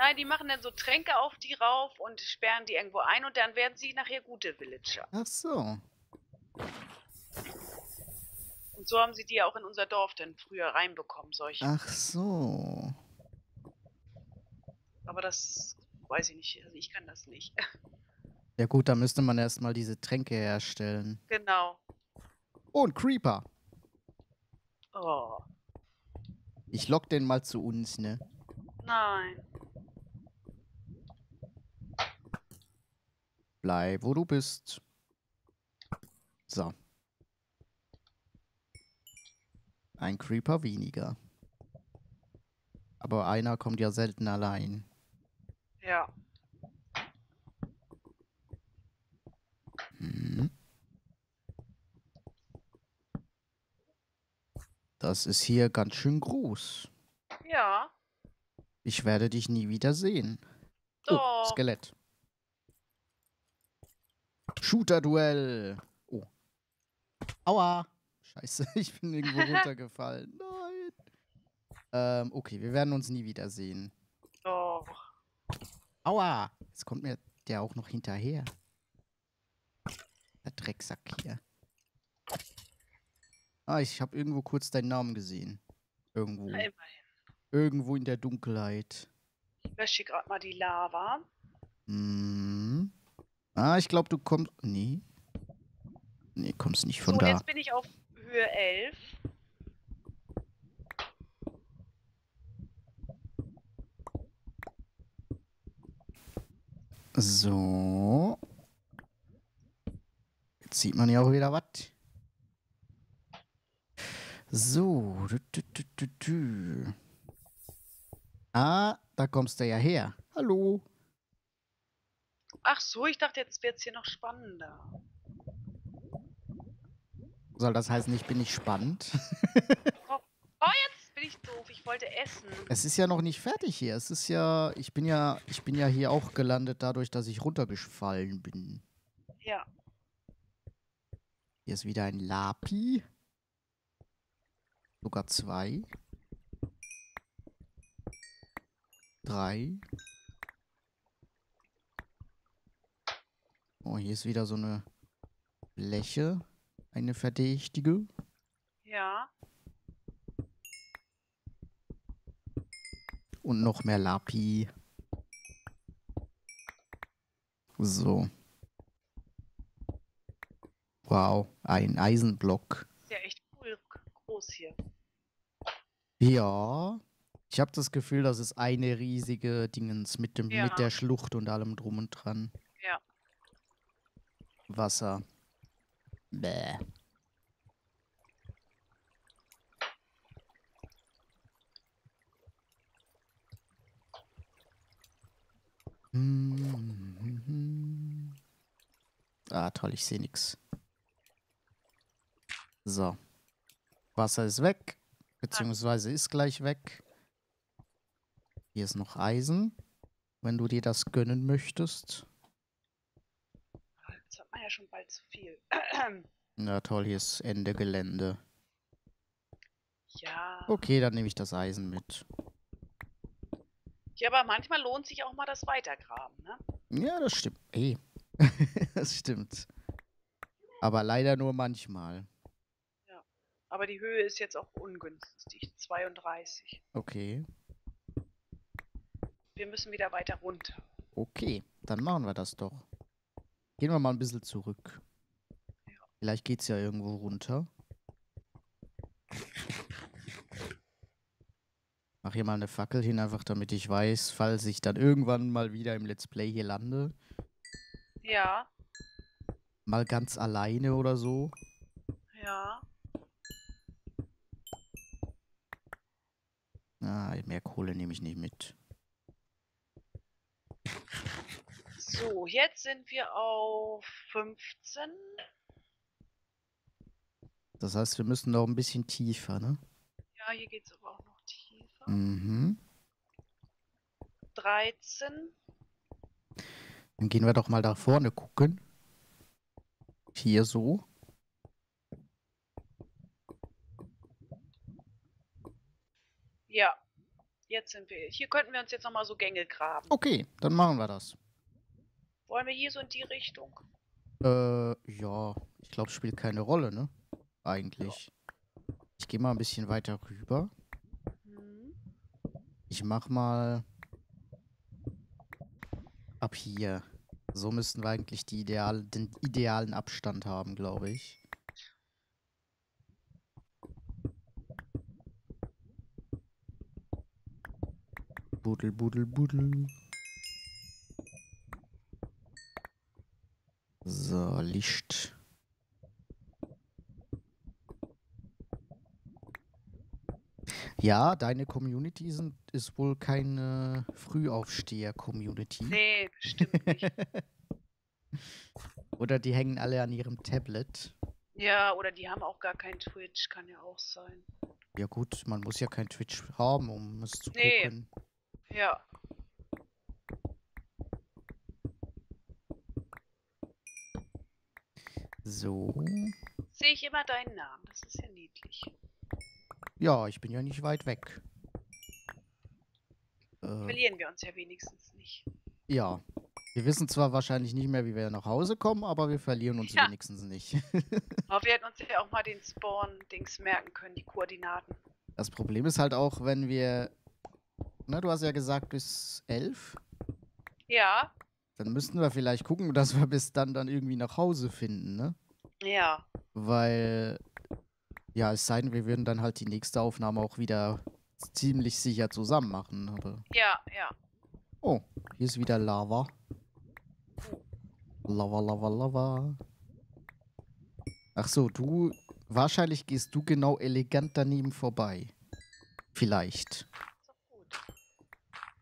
Nein, die machen dann so Tränke auf die rauf und sperren die irgendwo ein und dann werden sie nachher gute Villager. Ach so. Und so haben sie die auch in unser Dorf dann früher reinbekommen, solche. Ach so. Aber das weiß ich nicht. Also ich kann das nicht. Ja gut, da müsste man erstmal diese Tränke herstellen. genau. Oh, ein Creeper. Oh, Ich lock den mal zu uns, ne? nein. Bleib, wo du bist. So. Ein Creeper weniger. Aber einer kommt ja selten allein. Ja. Hm. Das ist hier ganz schön groß. Ja. Ich werde dich nie wieder sehen. Oh, Oh, Skelett. Shooter-Duell. Oh. Aua. Scheiße, ich bin irgendwo runtergefallen. Nein. Ähm, okay, wir werden uns nie wiedersehen. oh. Aua. Jetzt kommt mir der auch noch hinterher. Der Drecksack hier. Ah, ich habe irgendwo kurz deinen Namen gesehen. Irgendwo. Immerhin. Irgendwo in der Dunkelheit. Ich wäsche gerade mal die Lava. Hm. Ah, ich glaube, du kommst. Nee. Nee, kommst nicht von so, da. jetzt bin ich auf Höhe 11. So. Jetzt sieht man ja auch wieder was. So. Du, du, du. Ah, da kommst du ja her. Hallo. Ach so, ich dachte, jetzt wird es hier noch spannender. Soll das heißen, ich bin nicht spannend? Oh, jetzt bin ich doof. Ich wollte essen. es ist ja noch nicht fertig hier. Es ist ja, ich bin ja, ich bin ja hier auch gelandet dadurch, dass ich runtergefallen bin. Ja. Hier ist wieder ein Lapi. Sogar zwei. Drei. Oh, hier ist wieder so eine Bleche. Eine verdächtige. Ja. Und noch mehr Lapi. So. Wow, ein Eisenblock. Ist ja echt cool groß hier. Ja. Ich habe das Gefühl, das ist eine riesige Dingens mit dem Ja. mit der Schlucht und allem drum und dran. Wasser. Bäh. Hm. Ah, toll, ich sehe nix. So. Wasser ist weg. Beziehungsweise ist gleich weg. Hier ist noch Eisen. Wenn du dir das gönnen möchtest. Jetzt hat man ja schon bald zu viel. Na toll, hier ist Ende Gelände. ja. Okay, dann nehme ich das Eisen mit. Ja, aber manchmal lohnt sich auch mal das Weitergraben, ne? Ja, das stimmt. Ey. das stimmt. Aber leider nur manchmal. Aber die Höhe ist jetzt auch ungünstig. 32. Okay. Wir müssen wieder weiter runter. Okay, dann machen wir das doch. Gehen wir mal ein bisschen zurück. Vielleicht geht's ja irgendwo runter. Mach hier mal eine Fackel hin, einfach damit ich weiß, falls ich dann irgendwann mal wieder im Let's Play hier lande. Ja, Mal ganz alleine oder so. ja. Ah, mehr Kohle nehme ich nicht mit. So, jetzt sind wir auf 15. Das heißt, wir müssen noch ein bisschen tiefer, ne? Ja, hier geht es aber auch noch tiefer. Mhm. 13. Dann gehen wir doch mal da vorne gucken. Hier so. Ja. Jetzt sind wir. Hier könnten wir uns jetzt nochmal so Gänge graben. Okay, dann machen wir das. Wollen wir hier so in die Richtung? Äh, ja, ich glaube, spielt keine Rolle, ne? Eigentlich. Ich gehe mal ein bisschen weiter rüber. Hm. Ich mach mal ab hier. So müssten wir eigentlich die ideal, den idealen Abstand haben, glaube ich. Budel, budel, budel. So, Licht. Ja, deine Community sind, ist wohl keine Frühaufsteher-Community. Nee, bestimmt nicht. Oder die hängen alle an ihrem Tablet. ja, oder die haben auch gar kein Twitch, kann ja auch sein. Ja gut, man muss ja kein Twitch haben, um es zu Nee. gucken. Ja. So. Sehe ich immer deinen Namen. Das ist ja niedlich. Ja, ich bin ja nicht weit weg. Äh, Verlieren wir uns ja wenigstens nicht. ja. Wir wissen zwar wahrscheinlich nicht mehr, wie wir nach Hause kommen, aber wir verlieren uns Ja. wenigstens nicht. Aber wir hätten uns ja auch mal den Spawn-Dings merken können, die Koordinaten. Das Problem ist halt auch, wenn wir. Na, du hast ja gesagt bis elf. Ja, Dann müssten wir vielleicht gucken, dass wir bis dann dann irgendwie nach Hause finden, ne? ja. Weil, ja, es sei denn, wir würden dann halt die nächste Aufnahme auch wieder ziemlich sicher zusammen machen. Aber, Ja, ja. oh, hier ist wieder Lava. Lava, Lava, Lava. Ach so, du, wahrscheinlich gehst du genau elegant daneben vorbei. Vielleicht,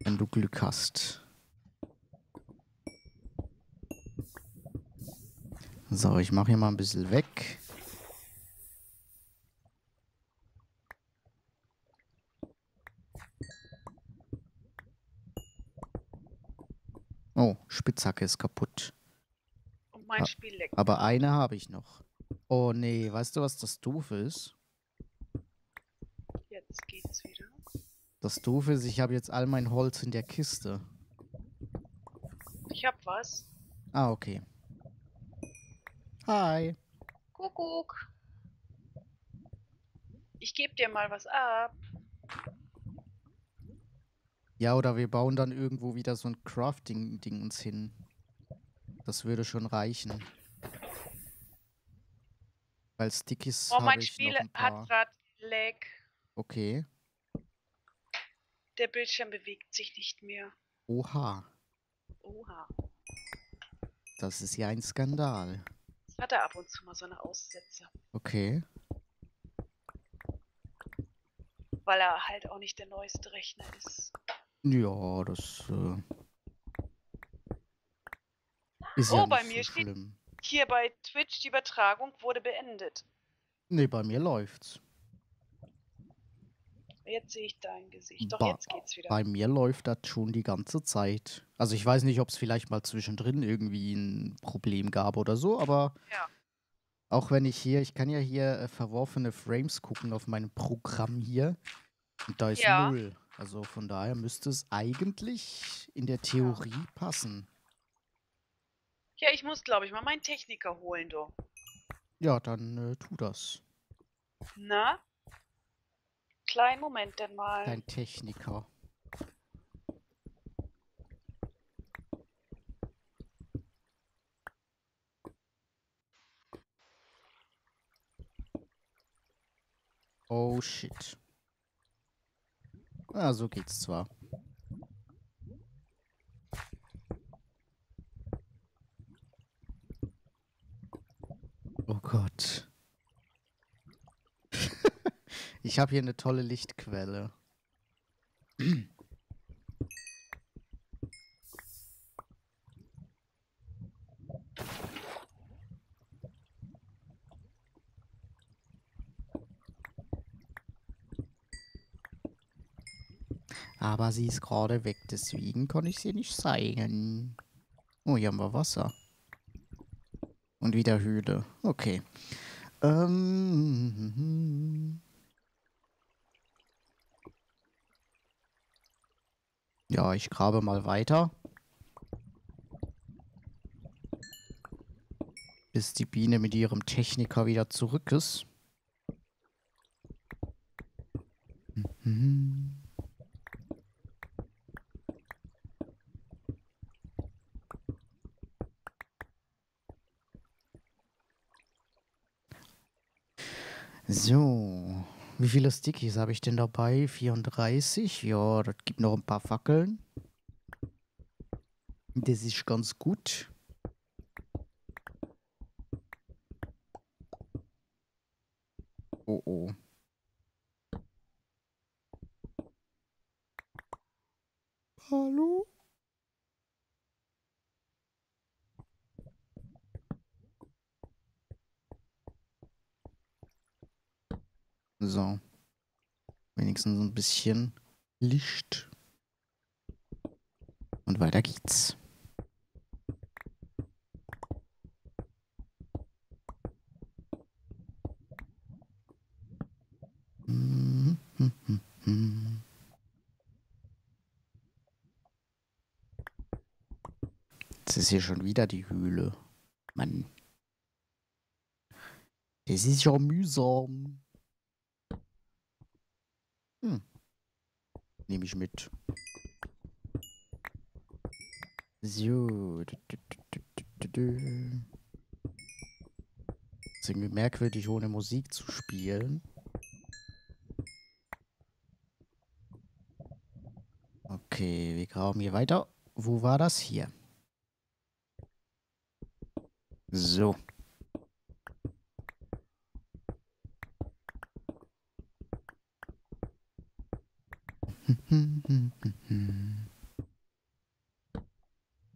wenn du Glück hast. So, ich mache hier mal ein bisschen weg. Oh, Spitzhacke ist kaputt. Und mein Ah, Spiel leckt. Aber eine habe ich noch. Oh nee, weißt du, was das Doofe ist? Jetzt geht's wieder. Das Doofe ist, ich habe jetzt all mein Holz in der Kiste. Ich hab was. Ah, okay. Hi. Kuckuck. Ich geb dir mal was ab. Ja, oder wir bauen dann irgendwo wieder so ein Crafting-Ding uns hin. Das würde schon reichen. Weil Stickies Oh, mein Spiel hat grad Lag. Okay. Der Bildschirm bewegt sich nicht mehr. Oha. Oha. Das ist ja ein Skandal. Das hat er ab und zu mal so eine Aussätze. Okay. Weil er halt auch nicht der neueste Rechner ist. Ja, das äh, ist Oh, ja bei nicht mir so steht- schlimm. Hier bei Twitch, die Übertragung wurde beendet. Nee, bei mir läuft's. Jetzt sehe ich dein Gesicht. Doch, Ba- jetzt geht's wieder. Bei mir läuft das schon die ganze Zeit. Also ich weiß nicht, ob es vielleicht mal zwischendrin irgendwie ein Problem gab oder so, aber Ja. auch wenn ich hier, ich kann ja hier äh, verworfene Frames gucken auf meinem Programm hier und da ist Ja. null. Also von daher müsste es eigentlich in der Theorie passen. Ja, ich muss, glaube ich, mal meinen Techniker holen, du. Ja, dann äh, tu das. Na? Kleinen Moment denn mal. Dein Techniker. Oh shit. Ah, so geht's zwar. Oh Gott. ich habe hier eine tolle Lichtquelle. Aber sie ist gerade weg, deswegen kann ich sie nicht zeigen. Oh, hier haben wir Wasser. Und wieder Höhle. Okay. Ähm. Ja, ich grabe mal weiter. Bis die Biene mit ihrem Techniker wieder zurück ist. Mhm. So, wie viele Stickies habe ich denn dabei? 34. Ja, das gibt noch ein paar Fackeln. Das ist ganz gut. Oh oh. Hallo? So. Wenigstens ein bisschen Licht. Und weiter geht's. Hm. Jetzt ist hier schon wieder die Höhle. Mann. Das ist ja mühsam. Hm. Nehme ich mit. So. Du. Ist merkwürdig, ohne Musik zu spielen. Okay, wir graben hier weiter. Wo war das hier? So.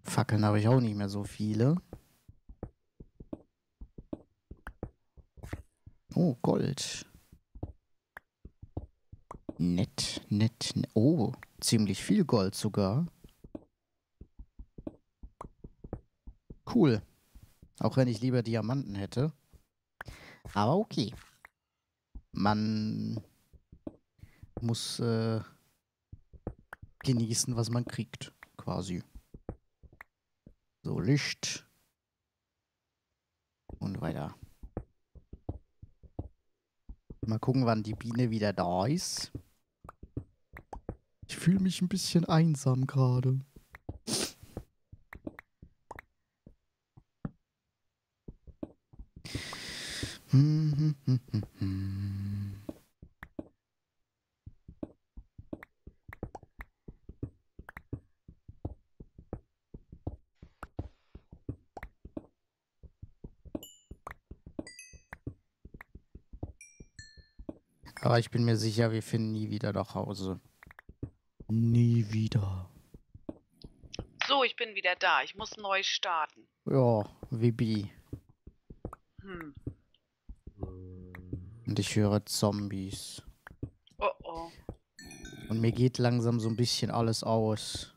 Fackeln habe ich auch nicht mehr so viele. Oh, Gold. Nett, nett, nett. Oh, ziemlich viel Gold sogar. Cool. Auch wenn ich lieber Diamanten hätte. Aber okay. Man muss äh, genießen, was man kriegt, quasi. So, Licht. Und weiter. Mal gucken, wann die Biene wieder da ist. Ich fühle mich ein bisschen einsam gerade. Hm, hm, hm, hm, hm. Aber ich bin mir sicher, wir finden nie wieder nach Hause. Nie wieder. So, ich bin wieder da. Ich muss neu starten. Ja, Wibi. Hm. Und ich höre Zombies. Oh oh. Und mir geht langsam so ein bisschen alles aus.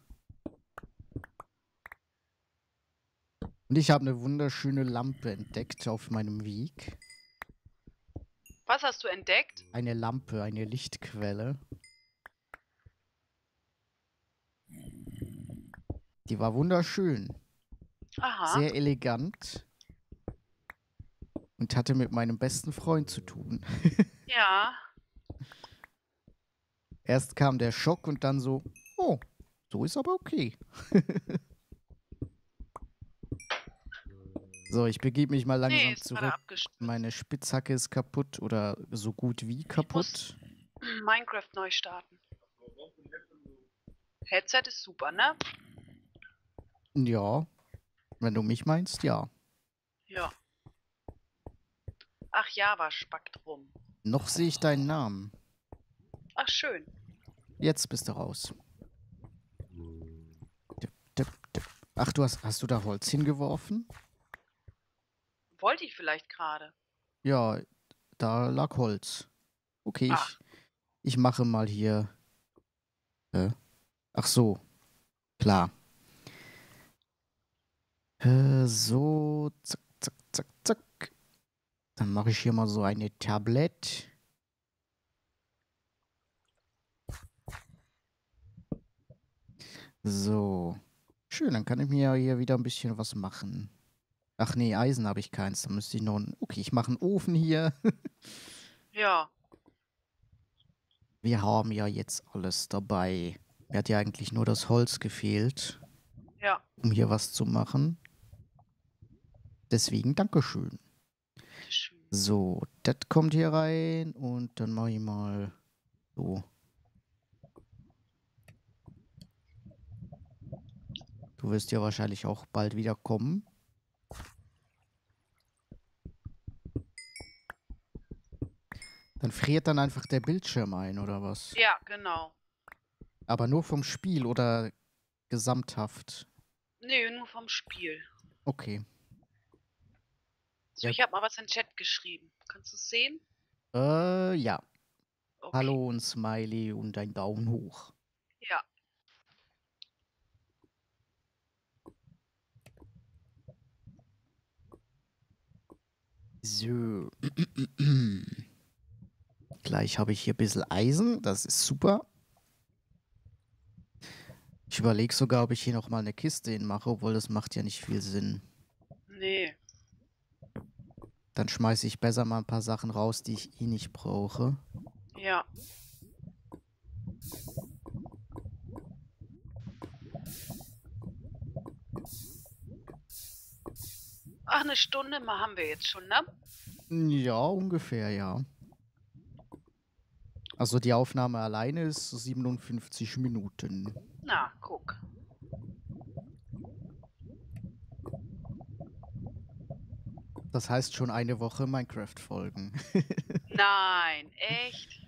Und ich habe eine wunderschöne Lampe entdeckt auf meinem Weg. Was hast du entdeckt? Eine Lampe, eine Lichtquelle. Die war wunderschön, Aha. sehr elegant und hatte mit meinem besten Freund zu tun. Ja. Erst kam der Schock und dann so, oh, so ist aber okay. so, ich begebe mich mal langsam Nee, zurück. Meine Spitzhacke ist kaputt oder so gut wie kaputt. Minecraft neu starten. Headset ist super, ne? Ja, wenn du mich meinst, ja. Ja. Ach, Java spackt rum. Noch sehe ich deinen Namen. Ach, schön. Jetzt bist du raus. Ach, du hast, hast du da Holz hingeworfen? Wollte ich vielleicht gerade. Ja, da lag Holz. Okay, Ah. ich, ich mache mal hier. Äh, ach so, klar. Äh, so, zack, zack, zack, zack. Dann mache ich hier mal so eine Tablet. So. Schön, dann kann ich mir ja hier wieder ein bisschen was machen. Ach nee, Eisen habe ich keins. Da müsste ich noch ein. Okay, ich mache einen Ofen hier. Ja. Wir haben ja jetzt alles dabei. Mir hat ja eigentlich nur das Holz gefehlt, Ja. um hier was zu machen. Deswegen Dankeschön. Schön. So, das kommt hier rein und dann mache ich mal so. Du wirst ja wahrscheinlich auch bald wieder Dann friert dann einfach der Bildschirm ein, oder was? Ja, genau. Aber nur vom Spiel oder gesamthaft? Nö, nur vom Spiel. Okay. So, Ja. ich habe mal was in den Chat geschrieben. Kannst du es sehen? Äh, ja. Okay. Hallo und Smiley und ein Daumen hoch. Ja. So. Gleich habe ich hier ein bisschen Eisen. Das ist super. Ich überlege sogar, ob ich hier nochmal eine Kiste hinmache, obwohl das macht ja nicht viel Sinn. Nee. Dann schmeiße ich besser mal ein paar Sachen raus, die ich eh nicht brauche. Ja. Ach, eine Stunde mal haben wir jetzt schon, ne? Ja, ungefähr, ja. Also die Aufnahme alleine ist 57 Minuten. Na, guck. Das heißt schon eine Woche Minecraft-Folgen. Nein, echt?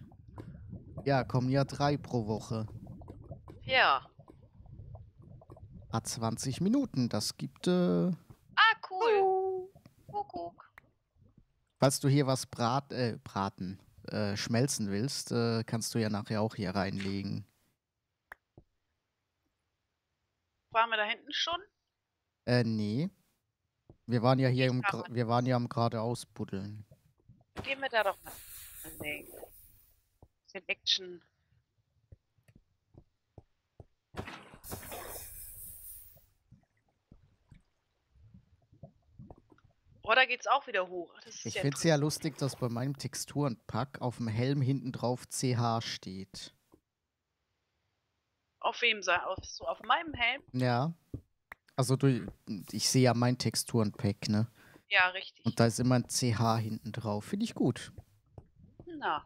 ja, kommen ja drei pro Woche. Ja. Hat 20 Minuten. Das gibt, äh, Ah, cool. Kuckuck. falls du hier was brat, äh, braten, äh, schmelzen willst, äh, kannst du ja nachher auch hier reinlegen. Waren wir da hinten schon? Äh, nee. Wir waren ja hier Ich im, Gra- wir waren ja am geradeaus buddeln. Gehen wir da doch mal. Nee. Bisschen Action. Oh, da geht's auch wieder hoch. Ich ja finde es ja lustig, dass bei meinem Texturenpack auf dem Helm hinten drauf CH steht. Auf wem? Auf, so auf meinem Helm? Ja. Also du, ich sehe ja mein Texturenpack, ne? Ja, richtig. Und da ist immer ein CH hinten drauf. Finde ich gut. Na,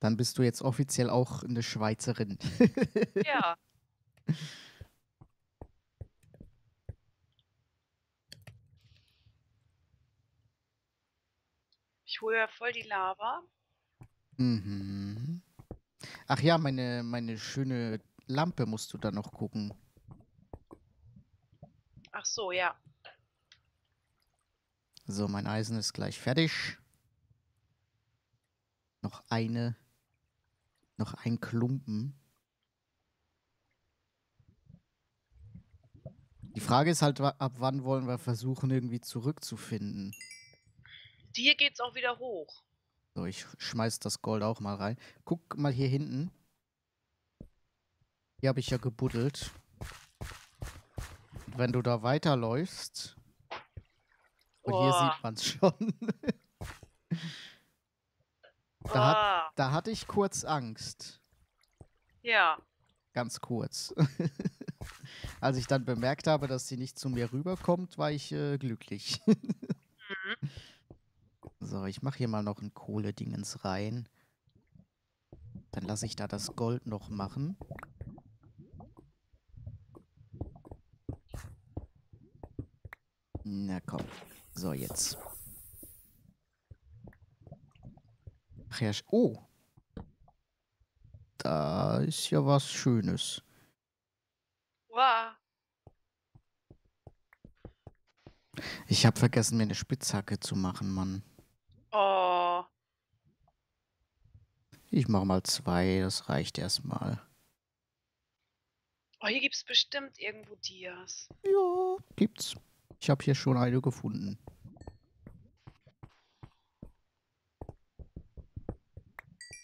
Dann bist du jetzt offiziell auch eine Schweizerin. ja. Ich hole ja voll die Lava. mhm. Ach ja, meine, meine schöne Lampe musst du da noch gucken. Ach so, ja. So, mein Eisen ist gleich fertig. Noch eine. Noch ein Klumpen. Die Frage ist halt, ab wann wollen wir versuchen, irgendwie zurückzufinden. Dir geht's auch wieder hoch. So, ich schmeiß das Gold auch mal rein. Guck mal hier hinten. Hier habe ich ja gebuddelt. Wenn du da weiterläufst. Und hier Boah. sieht man es schon. Da Ah, Da hatte ich kurz Angst. ja. Ganz kurz. Als ich dann bemerkt habe, dass sie nicht zu mir rüberkommt, war ich äh, glücklich. Mhm. So, ich mache hier mal noch ein Kohle-Dingens rein. Dann lasse ich da das Gold noch machen. Na komm. So, jetzt. Ach ja, oh. Da ist ja was Schönes. Wow. Ich habe vergessen, mir eine Spitzhacke zu machen, Mann. Oh. Ich mache mal zwei, das reicht erstmal. Oh, hier gibt's bestimmt irgendwo Dias. Ja, gibt's. Ich habe hier schon eine gefunden.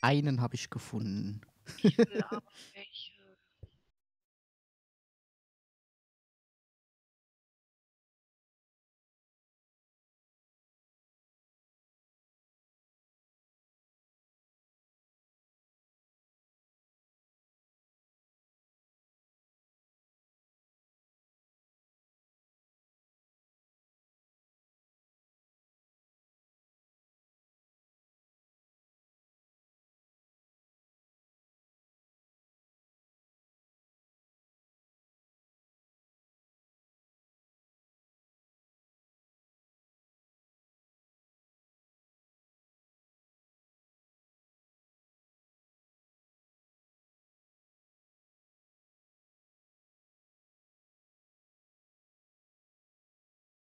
Einen habe ich gefunden. Ich will aber welche.